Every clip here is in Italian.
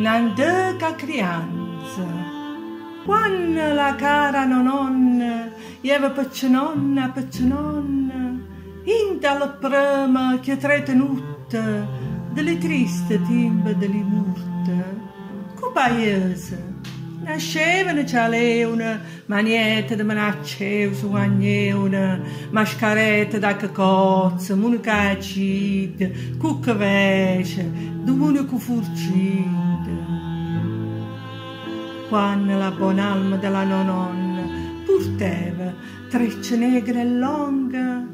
un'antica crianza. Quando la cara nonna ieva paccianonna, paccianonna, in dalla prima che tre tenute delle triste timbe delle murte, cu paese nascevano già leuna, maniette da manaceu su agneuna, mascarette da cacozza, municacid, cucca vesce, domunico furcid. Quando la buon'alma della nonna purteva trecce negre e longa,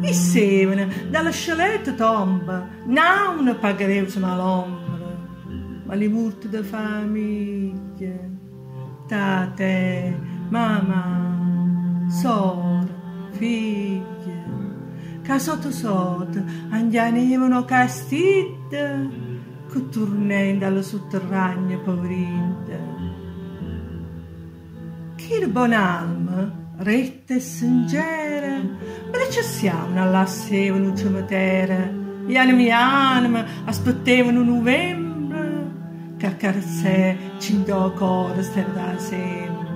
e sevene dalla sceletta tomba, non paghereus mal'ombra, ma li murti da famiglia tate, mamma, sora, figlia, che sotto sotto andianevano castite, che tornei dalla sotterranea poverita. Chi buon'alma, retta e sincera, precessiamo all'assevano un cimitero, gli animi anima aspettavano novembre, che accarezzè cindò cora stava sempre.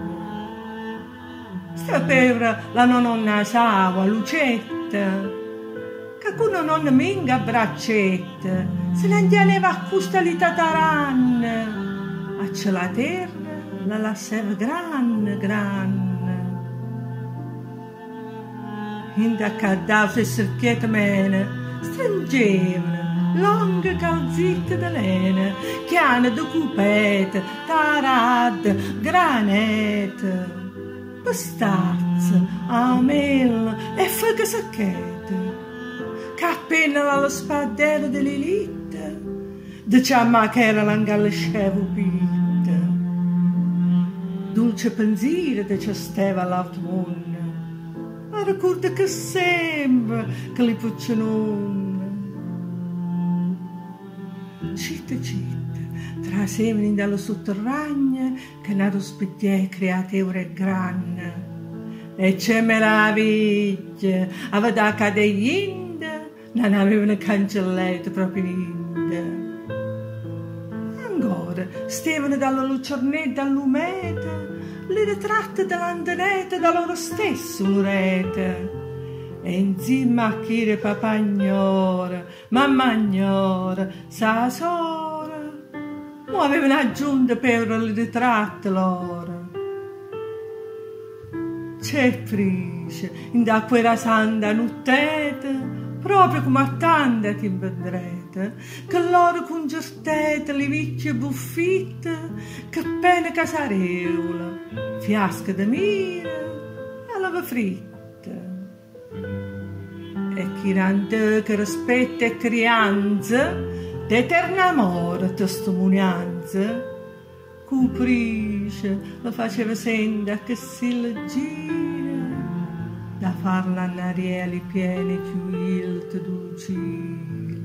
Sapeva la nonna Sava, Lucetta, la nonna minga braccetta, se ne andianeva a custa li tataran, a ce la terra la lasseva gran, gran. Inda cadavere cerchietta mene, stringevano, lunghe calzette de lena, chiane de cupete, tarad, granete, pastazze, amel e făcă sacchete, che appena alla spaddera dell'elite, diciamo che era l'angalescevo pita, dolce pensiero de ce stava l'alto mondo, ma ricorda che sembra che li pucciano citte citte, tra semini dalla sotterranea che nato spettiè create ora gran. E c'è meraviglia, aveva cadeind, non avevano cancelletto proprio niente. Ancora, stevano dalla lucernetta all'umete, le ritratte dell'andenete da loro stesso un'urete e insieme a chi papà ignora, mamma ignora, sa sora, mo avevano aggiunto per il ritratto loro. C'è frice, in da quella santa nuttete, proprio come a tante ti vedrete, che loro concertete le vicce buffitte, che pene casareula, fiasca di mire, e lava fritta e chi rende che rispetta e crianza, d'eterno amore testimonianza, cuprisce, lo faceva senda che si le gira, da farla a narieli pieni più il d'uccidere.